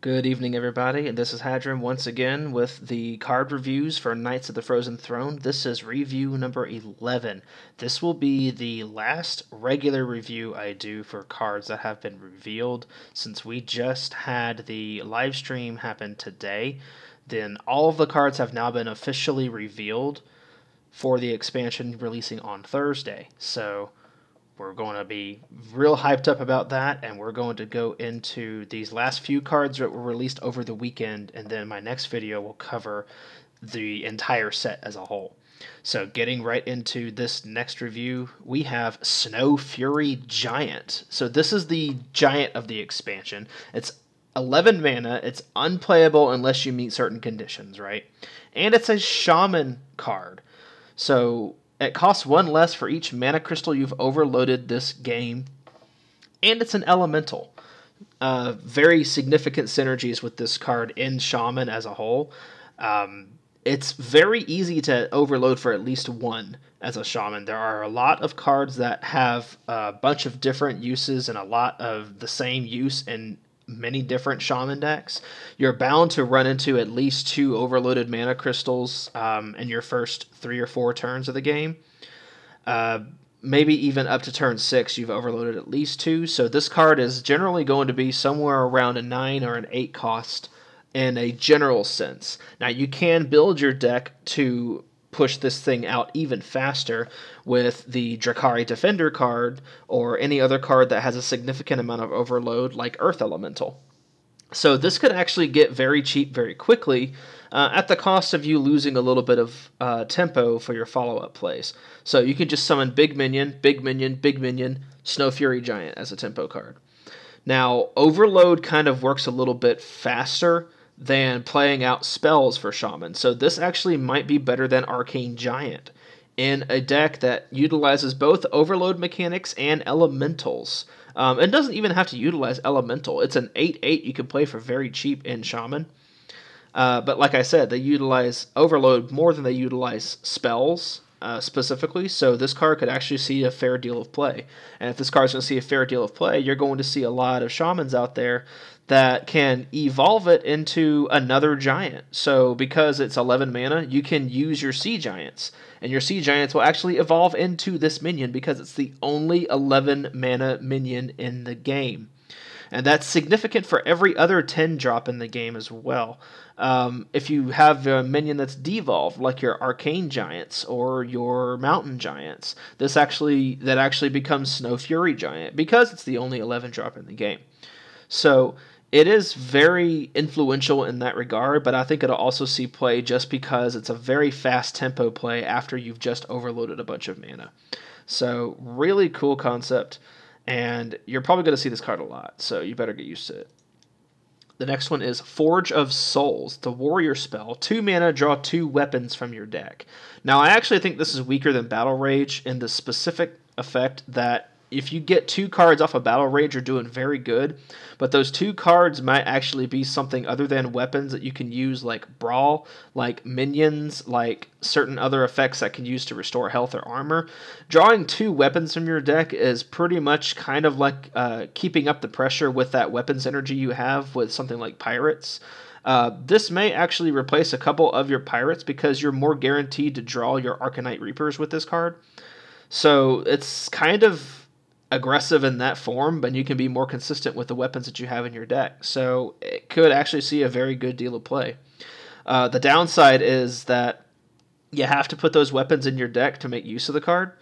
Good evening, everybody, and this is Hadron once again with the card reviews for Knights of the Frozen Throne. This is review number 11. This will be the last regular review I do for cards that have been revealed since we just had the live stream happen today. Then all of the cards have now been officially revealed for the expansion releasing on Thursday. So we're going to be real hyped up about that, and we're going to go into these last few cards that were released over the weekend, and then my next video will cover the entire set as a whole. So, getting right into this next review, we have Snowfury Giant. So, this is the giant of the expansion. It's 11 mana, it's unplayable unless you meet certain conditions, right? And it's a shaman card. So, it costs one less for each mana crystal you've overloaded this game, and it's an elemental. Uh, very significant synergies with this card in Shaman as a whole. Um, it's very easy to overload for at least one as a shaman. There are a lot of cards that have a bunch of different uses and a lot of the same use in many different shaman decks, you're bound to run into at least two overloaded mana crystals um, in your first three or four turns of the game. Uh, maybe even up to turn six, you've overloaded at least two. So this card is generally going to be somewhere around a nine or an eight cost in a general sense. Now you can build your deck to push this thing out even faster with the Drukhari Defender card or any other card that has a significant amount of overload like Earth Elemental. So this could actually get very cheap very quickly uh, at the cost of you losing a little bit of uh, tempo for your follow-up plays. So you can just summon Big Minion, Big Minion, Big Minion, Snowfury Giant as a tempo card. Now, Overload kind of works a little bit faster than playing out spells for Shaman. So this actually might be better than Arcane Giant in a deck that utilizes both overload mechanics and elementals. Um, it doesn't even have to utilize elemental. It's an 8 8 you can play for very cheap in Shaman. Uh, but like I said, they utilize overload more than they utilize spells uh, specifically. So this card could actually see a fair deal of play. And if this card's going to see a fair deal of play, you're going to see a lot of shamans out there that can evolve it into another giant. So because it's 11 mana, you can use your sea giants. And your sea giants will actually evolve into this minion because it's the only 11 mana minion in the game and that's significant for every other 10 drop in the game as well. Um, if you have a minion that's devolved, like your arcane giants or your mountain giants, this actually that actually becomes Snowfury Giant because it's the only 11 drop in the game. So it is very influential in that regard, but I think it'll also see play just because it's a very fast tempo play after you've just overloaded a bunch of mana. So really cool concept and you're probably going to see this card a lot, so you better get used to it. The next one is Forge of Souls, the warrior spell. Two mana, draw two weapons from your deck. Now, I actually think this is weaker than Battle Rage in the specific effect that if you get two cards off a of battle rage, you're doing very good. But those two cards might actually be something other than weapons that you can use, like brawl, like minions, like certain other effects that can use to restore health or armor. Drawing two weapons from your deck is pretty much kind of like uh, keeping up the pressure with that weapons energy you have with something like pirates. Uh, this may actually replace a couple of your pirates because you're more guaranteed to draw your Arcanite Reapers with this card. So it's kind of aggressive in that form, but you can be more consistent with the weapons that you have in your deck. So it could actually see a very good deal of play. Uh, the downside is that you have to put those weapons in your deck to make use of the card.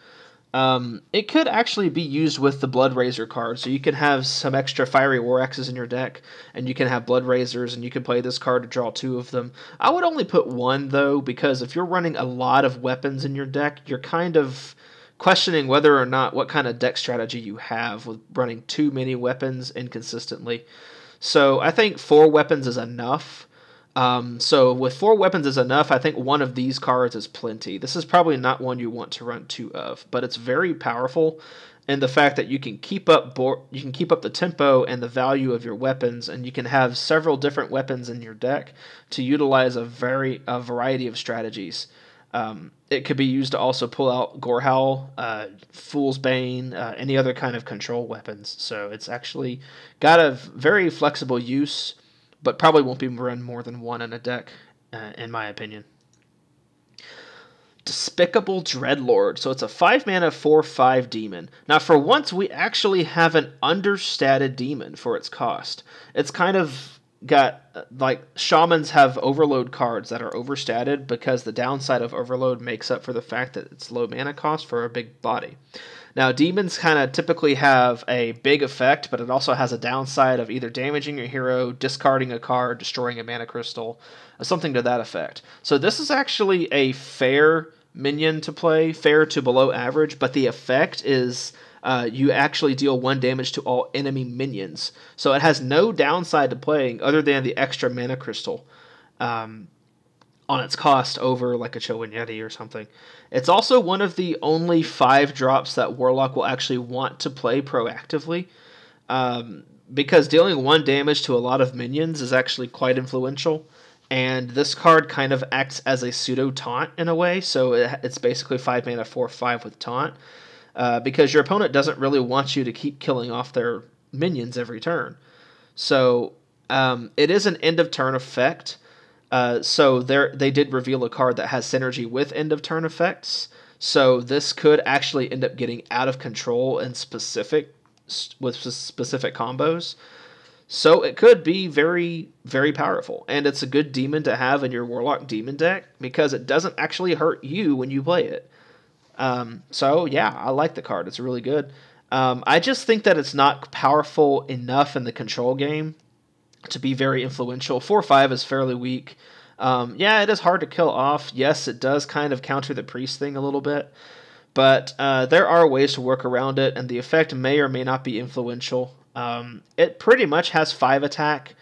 Um, it could actually be used with the Blood Razor card, so you can have some extra Fiery War Axes in your deck, and you can have Blood Razors, and you can play this card to draw two of them. I would only put one though, because if you're running a lot of weapons in your deck, you're kind of questioning whether or not what kind of deck strategy you have with running too many weapons inconsistently. So I think four weapons is enough. Um, so with four weapons is enough, I think one of these cards is plenty. This is probably not one you want to run two of, but it's very powerful in the fact that you can keep up bo- you can keep up the tempo and the value of your weapons, and you can have several different weapons in your deck to utilize a very a variety of strategies. Um, it could be used to also pull out Gorehowl, uh, Fool's Bane, uh, any other kind of control weapons. So it's actually got a very flexible use but probably won't be run more than one in a deck, uh, in my opinion. Despicable Dreadlord. So it's a 5 mana 4 5 demon. Now, for once, we actually have an understated demon for its cost. It's kind of got uh, like shamans have overload cards that are overstated because the downside of overload makes up for the fact that it's low mana cost for a big body. Now, demons kind of typically have a big effect, but it also has a downside of either damaging your hero, discarding a card, destroying a mana crystal, uh, something to that effect. So, this is actually a fair minion to play, fair to below average, but the effect is uh, you actually deal one damage to all enemy minions. So it has no downside to playing other than the extra mana crystal um, on its cost over like a Chillwind Yeti or something. It's also one of the only five drops that Warlock will actually want to play proactively. Um, because dealing one damage to a lot of minions is actually quite influential and this card kind of acts as a pseudo taunt in a way. So it's basically five mana, four five with taunt, uh, because your opponent doesn't really want you to keep killing off their minions every turn. So um, it is an end of turn effect. Uh, so there they did reveal a card that has synergy with end of turn effects. So this could actually end up getting out of control in specific with specific combos. So it could be very, very powerful. And it's a good demon to have in your Warlock demon deck because it doesn't actually hurt you when you play it. Um, so yeah, I like the card. It's really good. Um, I just think that it's not powerful enough in the control game to be very influential. 4 5 is fairly weak. Um, yeah, it is hard to kill off. Yes, it does kind of counter the priest thing a little bit. But uh, there are ways to work around it, and the effect may or may not be influential. Um, it pretty much has five attack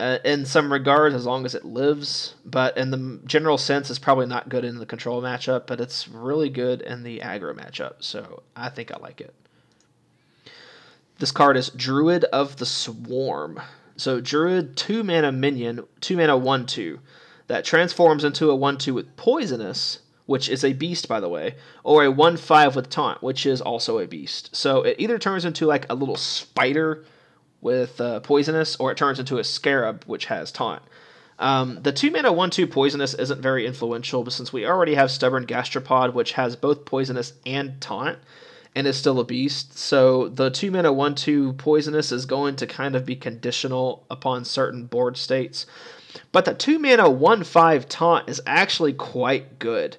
uh, in some regards as long as it lives, but in the general sense, it's probably not good in the control matchup, but it's really good in the aggro matchup, so I think I like it. This card is Druid of the Swarm. So, Druid, 2 mana minion, 2 mana 1 2, that transforms into a 1 2 with Poisonous which is a beast, by the way, or a 1 5 with taunt, which is also a beast. So it either turns into like a little spider with uh, poisonous, or it turns into a scarab, which has taunt. Um, the 2 mana 1 2 poisonous isn't very influential, but since we already have Stubborn Gastropod, which has both poisonous and taunt, and is still a beast, so the 2 mana 1 2 poisonous is going to kind of be conditional upon certain board states. But the 2 mana 1 5 taunt is actually quite good.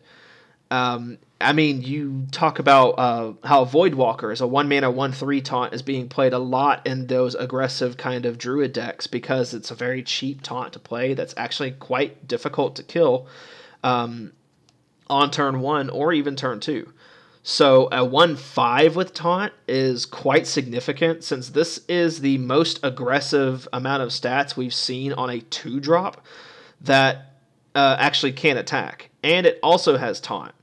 Um, I mean, you talk about uh, how Voidwalker is a one mana one three taunt is being played a lot in those aggressive kind of druid decks because it's a very cheap taunt to play that's actually quite difficult to kill um, on turn one or even turn two. So a one five with taunt is quite significant since this is the most aggressive amount of stats we've seen on a two drop that uh, actually can attack, and it also has taunt.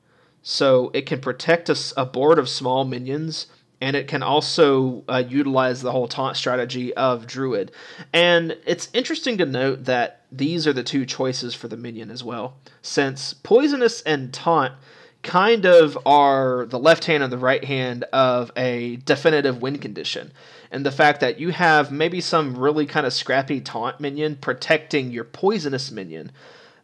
So it can protect a, a board of small minions, and it can also uh, utilize the whole taunt strategy of Druid. And it's interesting to note that these are the two choices for the minion as well, since Poisonous and Taunt kind of are the left hand and the right hand of a definitive win condition. And the fact that you have maybe some really kind of scrappy taunt minion protecting your poisonous minion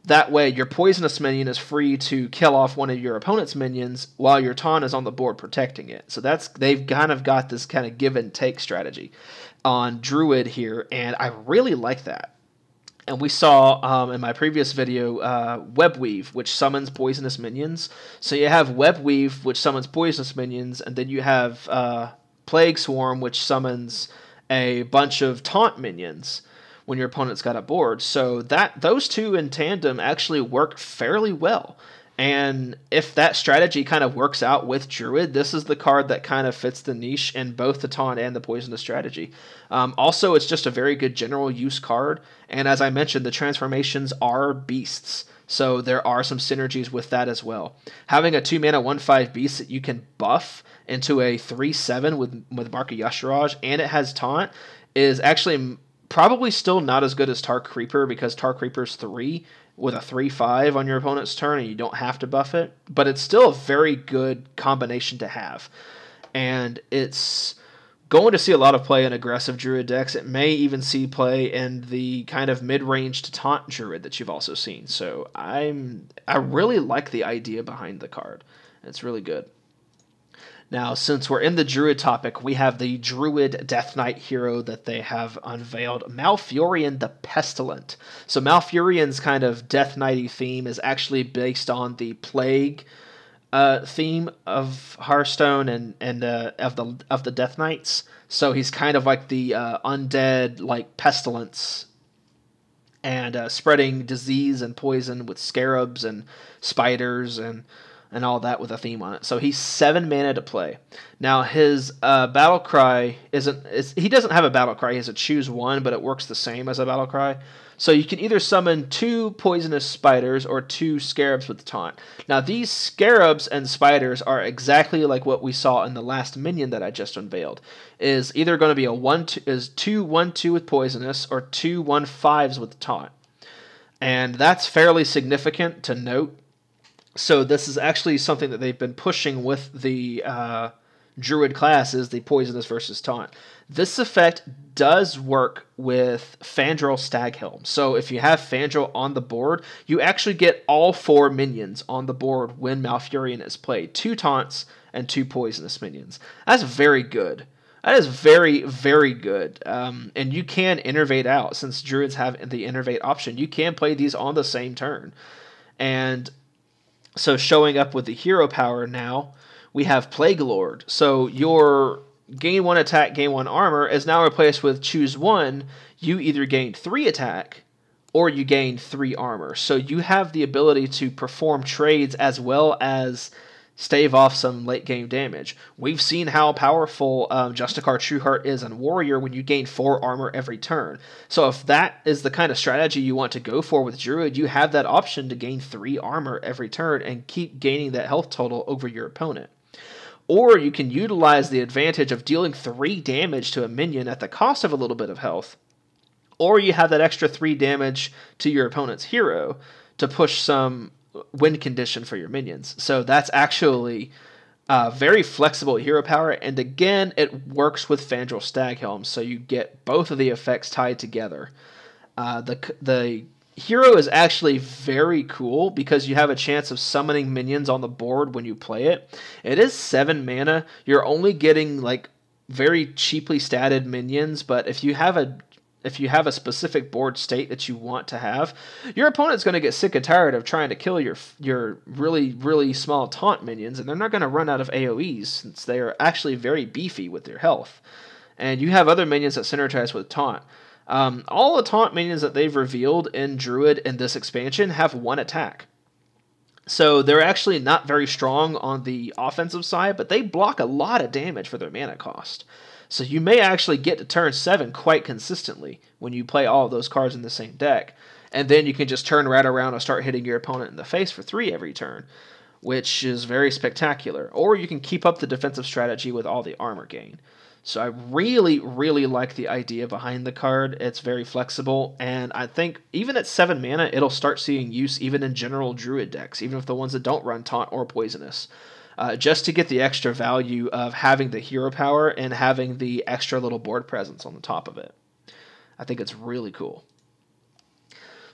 that way, your poisonous minion is free to kill off one of your opponent's minions while your taunt is on the board protecting it. So that's they've kind of got this kind of give and take strategy on Druid here, and I really like that. And we saw um, in my previous video uh, Webweave, which summons poisonous minions. So you have Webweave, which summons poisonous minions, and then you have uh, Plague Swarm, which summons a bunch of taunt minions when your opponent's got a board. So that those two in tandem actually work fairly well. And if that strategy kind of works out with Druid, this is the card that kind of fits the niche in both the taunt and the poisonous strategy. Um, also, it's just a very good general use card. And as I mentioned, the transformations are beasts. So there are some synergies with that as well. Having a 2 mana 1 5 beast that you can buff into a 3 7 with, with Mark of Y'Shaarj and it has taunt is actually Probably still not as good as Tar Creeper because Tar Creeper's 3 with a 3 5 on your opponent's turn and you don't have to buff it, but it's still a very good combination to have. And it's going to see a lot of play in aggressive druid decks. It may even see play in the kind of mid-range to taunt druid that you've also seen. So I'm I really like the idea behind the card. It's really good. Now, since we're in the druid topic, we have the druid Death Knight hero that they have unveiled, Malfurion the Pestilent. So Malfurion's kind of Death Knighty theme is actually based on the plague uh, theme of Hearthstone and and uh, of the of the Death Knights. So he's kind of like the uh, undead, like pestilence, and uh, spreading disease and poison with scarabs and spiders and and all that with a theme on it. So he's seven mana to play. Now his uh, battle cry isn't. he doesn't have a battle cry. He has a choose one, but it works the same as a battle cry. So you can either summon two poisonous spiders or two scarabs with taunt. Now these scarabs and spiders are exactly like what we saw in the last minion that I just unveiled. Is either going to be a one two, is two one two with poisonous or two one fives with taunt, and that's fairly significant to note. So this is actually something that they've been pushing with the uh, druid class is the poisonous versus taunt. This effect does work with Fandral Staghelm. So if you have Fandral on the board, you actually get all four minions on the board when Malfurion is played. Two taunts and two poisonous minions. That's very good. That is very, very good. Um, and you can innervate out since druids have the innervate option. You can play these on the same turn. And so showing up with the hero power now, we have Plague Lord. So your gain one attack, gain one armor is now replaced with choose one. You either gain three attack or you gain three armor. So you have the ability to perform trades as well as stave off some late game damage. We've seen how powerful um, Justicar Trueheart is on Warrior when you gain four armor every turn. So if that is the kind of strategy you want to go for with Druid, you have that option to gain three armor every turn and keep gaining that health total over your opponent. Or you can utilize the advantage of dealing 3 damage to a minion at the cost of a little bit of health. Or you have that extra 3 damage to your opponent's hero to push some win condition for your minions. So that's actually uh, very flexible hero power, and again, it works with Fandral Staghelm, so you get both of the effects tied together. Uh, the the Hero is actually very cool because you have a chance of summoning minions on the board when you play it. It is 7 mana. You're only getting like very cheaply statted minions, but if you have a if you have a specific board state that you want to have, your opponent's going to get sick and tired of trying to kill your your really really small taunt minions, and they're not going to run out of AOE's since they are actually very beefy with their health. And you have other minions that synergize with taunt. Um, all the taunt minions that they've revealed in Druid in this expansion have one attack. So they're actually not very strong on the offensive side, but they block a lot of damage for their mana cost. So you may actually get to turn 7 quite consistently when you play all of those cards in the same deck. And then you can just turn right around and start hitting your opponent in the face for 3 every turn, which is very spectacular. Or you can keep up the defensive strategy with all the armor gain. So I really, really like the idea behind the card. It's very flexible, and I think even at seven mana, it'll start seeing use even in general Druid decks, even if the ones that don't run Taunt or Poisonous. Uh, just to get the extra value of having the hero power and having the extra little board presence on the top of it. I think it's really cool.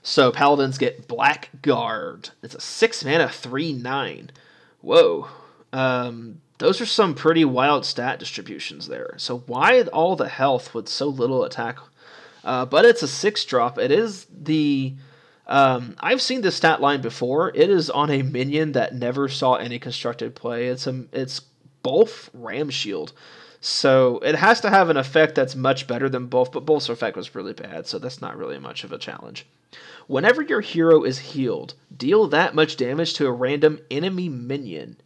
So Paladins get Blackguard. It's a six mana three nine. Whoa. Um, those are some pretty wild stat distributions there. So why all the health with so little attack? Uh, but it's a six drop. It is the um, I've seen this stat line before. It is on a minion that never saw any constructed play. It's a it's Bolf Ramshield. So it has to have an effect that's much better than Bolf, but Bolf's effect was really bad, so that's not really much of a challenge. Whenever your hero is healed, deal that much damage to a random enemy minion.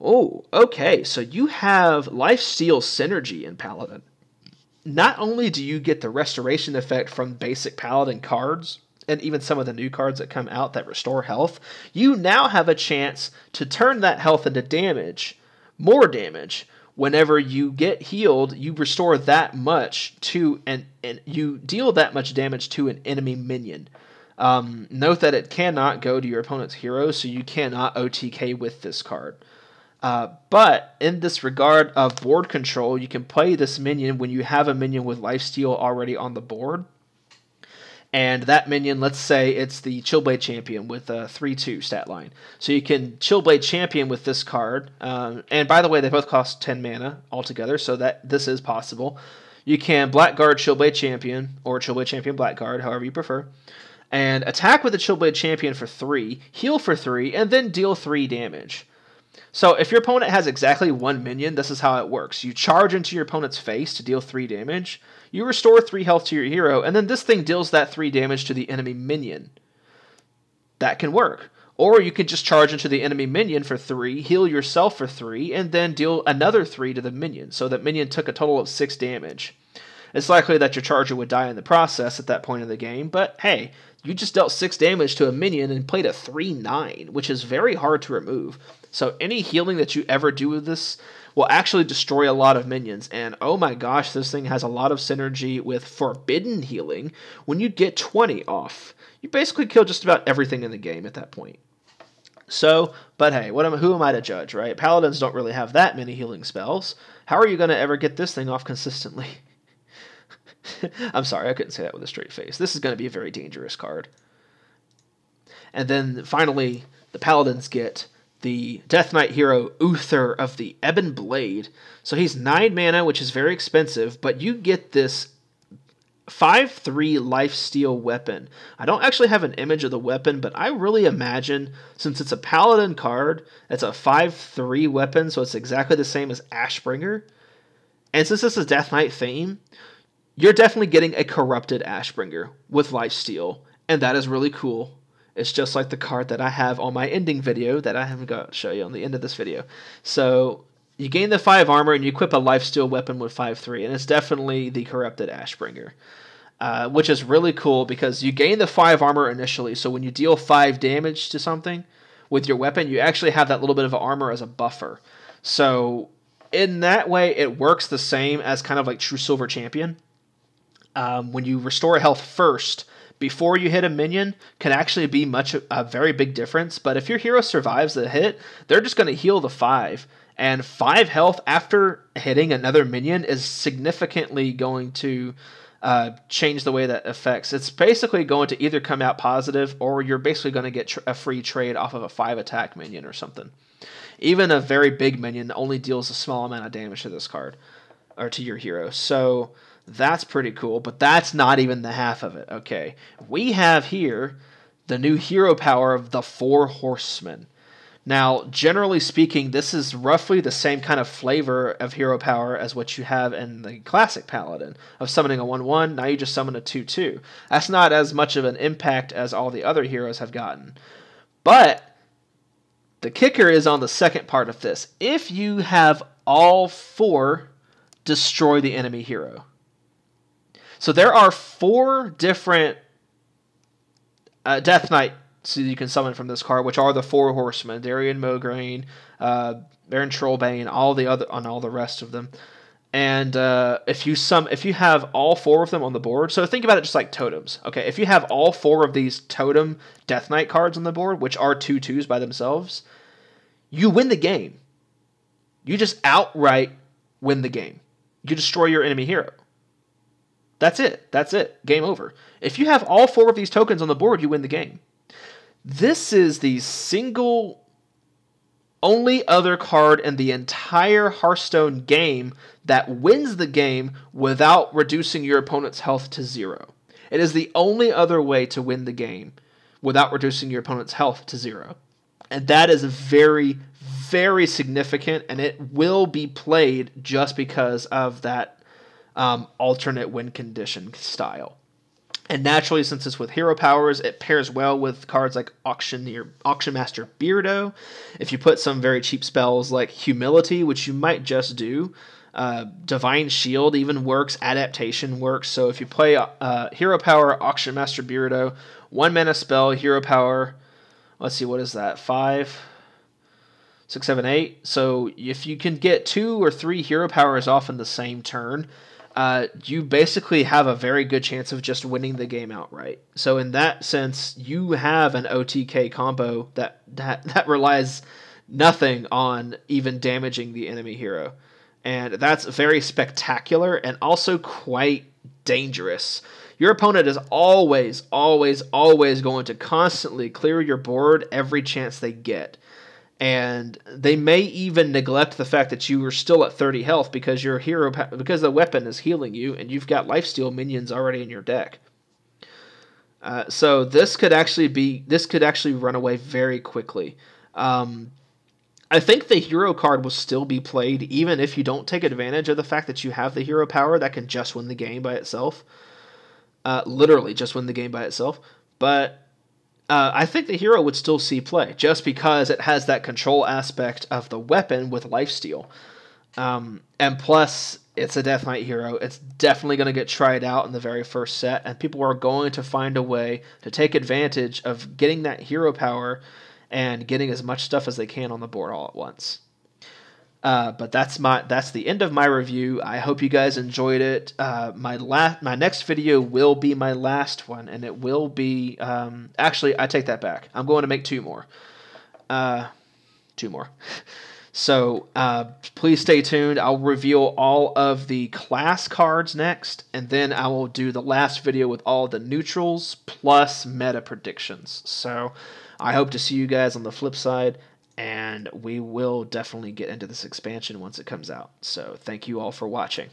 Oh, okay. So you have life steal synergy in Paladin. Not only do you get the restoration effect from basic Paladin cards, and even some of the new cards that come out that restore health, you now have a chance to turn that health into damage, more damage. Whenever you get healed, you restore that much to and and you deal that much damage to an enemy minion. Um, note that it cannot go to your opponent's hero, so you cannot OTK with this card. Uh, but in this regard of board control, you can play this minion when you have a minion with lifesteal already on the board. And that minion, let's say it's the Chillblade Champion with a 3 2 stat line. So you can Chillblade Champion with this card. Um, and by the way, they both cost 10 mana altogether, so that this is possible. You can Blackguard Chillblade Champion or Chillblade Champion Blackguard, however you prefer. And attack with the Chillblade Champion for 3, heal for 3, and then deal 3 damage. So if your opponent has exactly one minion, this is how it works. You charge into your opponent's face to deal 3 damage. You restore 3 health to your hero, and then this thing deals that 3 damage to the enemy minion. That can work. Or you can just charge into the enemy minion for 3, heal yourself for 3, and then deal another 3 to the minion, so that minion took a total of 6 damage. It's likely that your charger would die in the process at that point in the game, but hey, you just dealt 6 damage to a minion and played a 3 9, which is very hard to remove. So any healing that you ever do with this will actually destroy a lot of minions. And oh my gosh, this thing has a lot of synergy with Forbidden Healing when you get 20 off. You basically kill just about everything in the game at that point. So, but hey, what am, who am I to judge, right? Paladins don't really have that many healing spells. How are you going to ever get this thing off consistently? I'm sorry, I couldn't say that with a straight face. This is going to be a very dangerous card. And then finally, the Paladins get the Death Knight hero Uther of the Ebon Blade. So he's 9 mana, which is very expensive, but you get this 5 3 life steal weapon. I don't actually have an image of the weapon, but I really imagine, since it's a paladin card, it's a 5 3 weapon, so it's exactly the same as Ashbringer. And since this is Death Knight theme, you're definitely getting a corrupted Ashbringer with life steal, and that is really cool. It's just like the card that I have on my ending video that I haven't got to show you on the end of this video. So you gain the 5 armor and you equip a lifesteal weapon with 5-3, and it's definitely the Corrupted Ashbringer. Uh, which is really cool because you gain the 5 armor initially, so when you deal 5 damage to something with your weapon, you actually have that little bit of armor as a buffer. So in that way, it works the same as kind of like Truesilver Champion. Um, when you restore health first, before you hit a minion can actually be much a very big difference. But if your hero survives the hit, they're just going to heal the five. And five health after hitting another minion is significantly going to uh, change the way that affects. It's basically going to either come out positive or you're basically going to get tr- a free trade off of a five attack minion or something. Even a very big minion only deals a small amount of damage to this card or to your hero. So that's pretty cool, but that's not even the half of it. Okay. We have here the new hero power of the Four Horsemen. Now, generally speaking, this is roughly the same kind of flavor of hero power as what you have in the classic Paladin of summoning a 1 1. Now you just summon a 2 2. That's not as much of an impact as all the other heroes have gotten. But the kicker is on the second part of this. If you have all four destroy the enemy hero. So there are four different uh, Death Knight so you can summon from this card, which are the four horsemen: Darion Mograine, uh, Baron Trollbane, all the other, on all the rest of them. And uh, if you sum, if you have all four of them on the board, so think about it just like totems. Okay, if you have all four of these totem Death Knight cards on the board, which are two twos by themselves, you win the game. You just outright win the game. You destroy your enemy hero. That's it. That's it. Game over. If you have all four of these tokens on the board, you win the game. This is the single only other card in the entire Hearthstone game that wins the game without reducing your opponent's health to zero. It is the only other way to win the game without reducing your opponent's health to zero. And that is a very, very significant, and it will be played just because of that um, alternate win condition style. And naturally, since it's with hero powers, it pairs well with cards like Auctioneer, Auctionmaster Beardo. If you put some very cheap spells like Humility, which you might just do, uh, Divine Shield even works, Adaptation works. So if you play uh, Hero Power, Auctionmaster Beardo, one mana spell, Hero Power, let's see, what is that? Five, six, seven, eight. So if you can get two or three Hero Powers off in the same turn, uh, you basically have a very good chance of just winning the game outright. So in that sense, you have an OTK combo that that, that relies nothing on even damaging the enemy hero. And that's very spectacular and also quite dangerous. Your opponent is always, always, always going to constantly clear your board every chance they get. And they may even neglect the fact that you are still at 30 health because your hero because the weapon is healing you and you've got lifesteal minions already in your deck. Uh, so this could actually be this could actually run away very quickly. Um, I think the hero card will still be played even if you don't take advantage of the fact that you have the hero power that can just win the game by itself uh, literally just win the game by itself. But uh, I think the hero would still see play just because it has that control aspect of the weapon with lifesteal. Um, and plus, it's a Death Knight hero. It's definitely going to get tried out in the very first set, and people are going to find a way to take advantage of getting that hero power and getting as much stuff as they can on the board all at once. Uh, but that's my that's the end of my review. I hope you guys enjoyed it. Uh, my last my next video will be my last one, and it will be um, actually I take that back. I'm going to make two more. Uh, two more. So uh, please stay tuned. I'll reveal all of the class cards next, and then I will do the last video with all the neutrals plus meta predictions. So I hope to see you guys on the flip side and we will definitely get into this expansion once it comes out. So thank you all for watching.